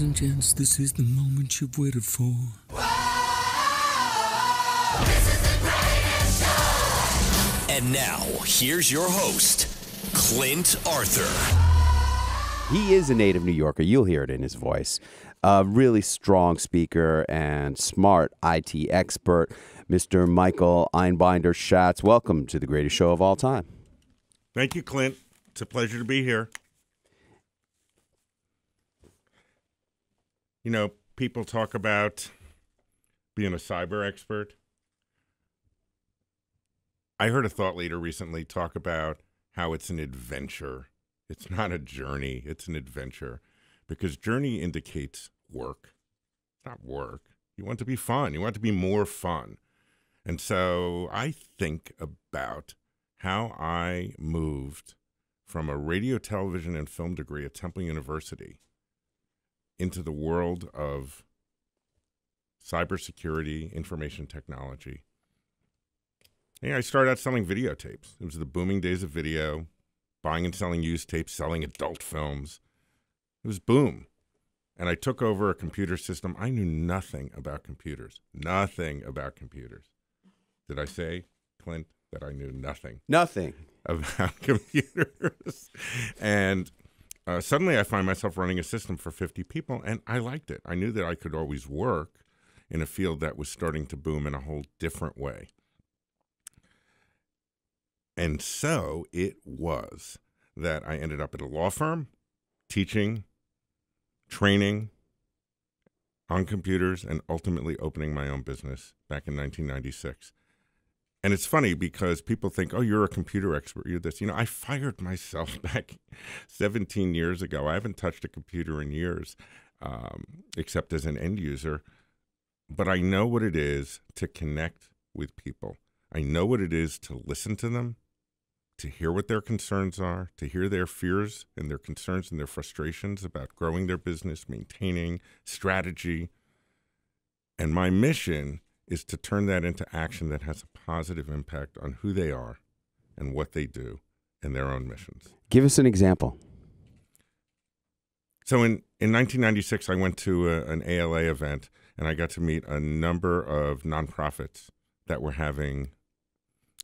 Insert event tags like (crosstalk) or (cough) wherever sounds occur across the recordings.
Ladies and gents, this is the moment you've waited for. And now, here's your host, Clint Arthur. He is a native New Yorker. You'll hear it in his voice. A really strong speaker and smart IT expert, Mr. Michael Einbinder Schatz. Welcome to the greatest show of all time. Thank you, Clint. It's a pleasure to be here. You know, people talk about being a cyber expert. I heard a thought leader recently talk about how it's an adventure. It's not a journey, it's an adventure because journey indicates work. Not work. You want to be fun, you want to be more fun. And so I think about how I moved from a radio, television, and film degree at Temple University into the world of cybersecurity, information technology. Yeah, I started out selling videotapes. It was the booming days of video, buying and selling used tapes, selling adult films. It was boom. And I took over a computer system. I knew nothing about computers. Nothing about computers. Did I say, Clint, that I knew nothing Nothing. about (laughs) computers? and uh, suddenly I find myself running a system for 50 people, and I liked it. I knew that I could always work in a field that was starting to boom in a whole different way. And so it was that I ended up at a law firm teaching, training on computers, and ultimately opening my own business back in 1996. And it's funny because people think, oh, you're a computer expert. You're this. You know, I fired myself (laughs) back 17 years ago. I haven't touched a computer in years, um, except as an end user. But I know what it is to connect with people. I know what it is to listen to them, to hear what their concerns are, to hear their fears and their concerns and their frustrations about growing their business, maintaining strategy. And my mission is to turn that into action that has a positive impact on who they are and what they do and their own missions. Give us an example. So in, in 1996, I went to a, an ALA event and I got to meet a number of nonprofits that were having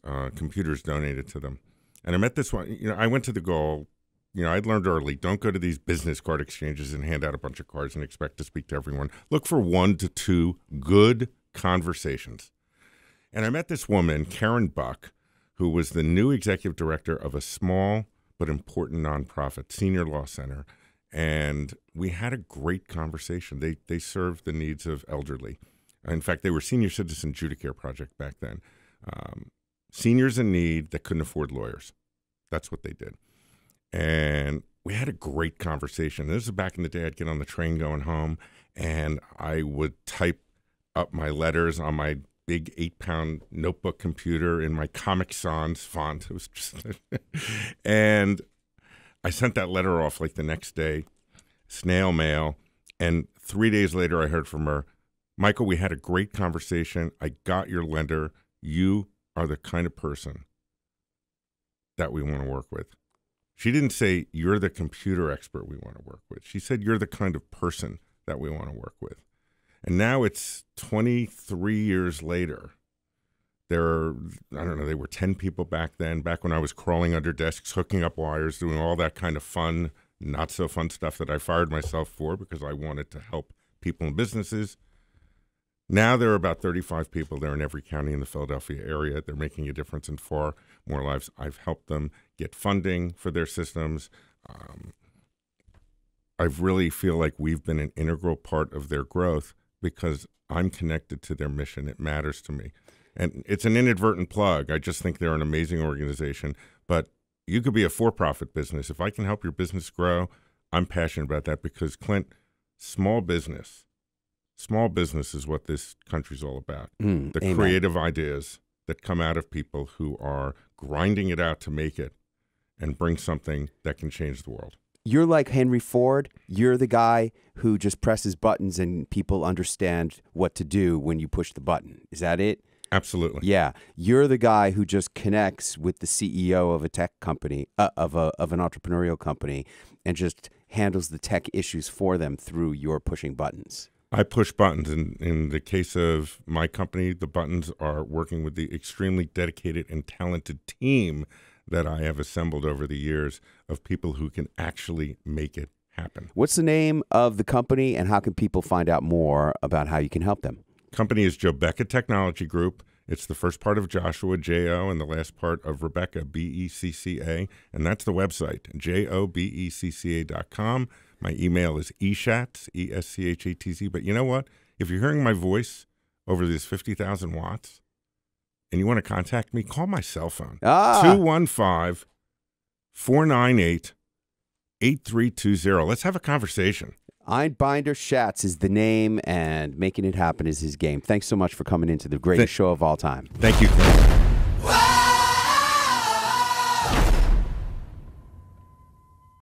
uh, computers donated to them. And I met this one, you know, I went to the goal, you know, I'd learned early don't go to these business card exchanges and hand out a bunch of cards and expect to speak to everyone. Look for one to two good conversations. And I met this woman, Karen Buck, who was the new executive director of a small but important nonprofit, Senior Law Center. And we had a great conversation. They, they served the needs of elderly. In fact, they were Senior Citizen Judicare Project back then. Um, seniors in need that couldn't afford lawyers. That's what they did. And we had a great conversation. This is back in the day. I'd get on the train going home and I would type up my letters on my big eight pound notebook computer in my Comic Sans font. It was just, (laughs) and I sent that letter off like the next day, snail mail. And three days later, I heard from her, Michael, we had a great conversation. I got your lender. You are the kind of person that we want to work with. She didn't say, You're the computer expert we want to work with. She said, You're the kind of person that we want to work with. And now it's 23 years later. There are, I don't know, they were 10 people back then, back when I was crawling under desks, hooking up wires, doing all that kind of fun, not so fun stuff that I fired myself for because I wanted to help people and businesses. Now there are about 35 people there in every county in the Philadelphia area. They're making a difference in far more lives. I've helped them get funding for their systems. Um, I really feel like we've been an integral part of their growth because I'm connected to their mission. It matters to me. And it's an inadvertent plug. I just think they're an amazing organization. But you could be a for profit business. If I can help your business grow, I'm passionate about that because, Clint, small business, small business is what this country's all about. Mm, the amen. creative ideas that come out of people who are grinding it out to make it and bring something that can change the world. You're like Henry Ford. You're the guy who just presses buttons and people understand what to do when you push the button. Is that it? Absolutely. Yeah, you're the guy who just connects with the CEO of a tech company, uh, of a of an entrepreneurial company, and just handles the tech issues for them through your pushing buttons? I push buttons. In, in the case of my company, the buttons are working with the extremely dedicated and talented team that I have assembled over the years of people who can actually make it happen. What's the name of the company and how can people find out more about how you can help them? Company is Jobecca Technology Group. It's the first part of Joshua, J O, and the last part of Rebecca, B E C C A. And that's the website, J O B E C C A dot com. My email is eschatz, E S C H A T Z. But you know what? If you're hearing my voice over this 50,000 watts and you want to contact me, call my cell phone Ah. 215 498 8320. Let's have a conversation. Einbinder Schatz is the name, and making it happen is his game. Thanks so much for coming into the greatest Th- show of all time. Thank you.